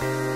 Bye.